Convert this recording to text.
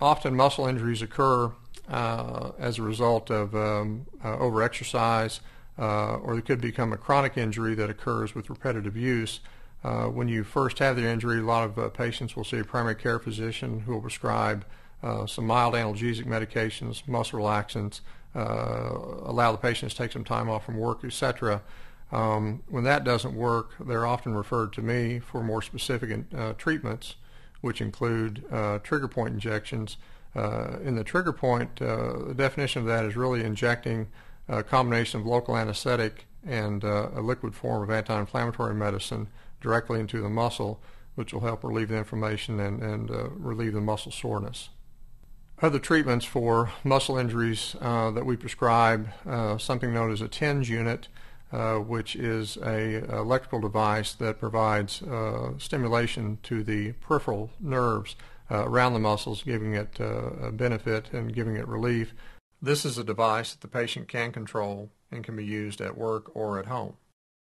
Often muscle injuries occur uh, as a result of um, uh, overexercise, uh, or it could become a chronic injury that occurs with repetitive use. Uh, when you first have the injury, a lot of uh, patients will see a primary care physician who will prescribe uh, some mild analgesic medications, muscle relaxants, allow the patient to take some time off from work, etc. Um, when that doesn't work, they're often referred to me for more specific treatments which include uh, trigger point injections. Uh, in the trigger point, uh, the definition of that is really injecting a combination of local anesthetic and uh, a liquid form of anti-inflammatory medicine directly into the muscle, which will help relieve the inflammation and, and uh, relieve the muscle soreness. Other treatments for muscle injuries uh, that we prescribe, something known as a TENS unit, uh, which is a electrical device that provides uh, stimulation to the peripheral nerves uh, around the muscles, giving it uh, a benefit and giving it relief. This is a device that the patient can control and can be used at work or at home.